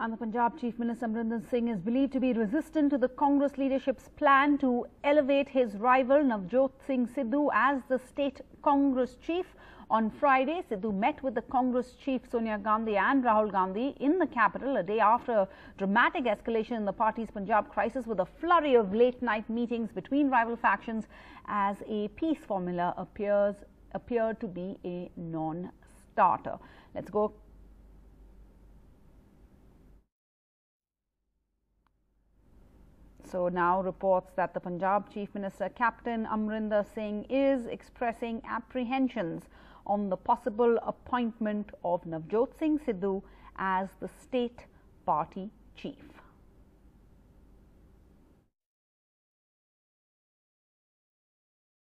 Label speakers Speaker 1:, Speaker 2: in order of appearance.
Speaker 1: And the Punjab Chief Minister Amarinder Singh is believed to be resistant to the Congress leadership's plan to elevate his rival Navjot Singh Sidhu as the state Congress chief. On Friday, Sidhu met with the Congress chief Sonia Gandhi and Rahul Gandhi in the capital a day after a dramatic escalation in the party's Punjab crisis with a flurry of late night meetings between rival factions as a peace formula appears appeared to be a non-starter. Let's go So now reports that the Punjab Chief Minister Captain Amarinder Singh is expressing apprehensions on the possible appointment of Navjot Singh Sidhu as the state party chief.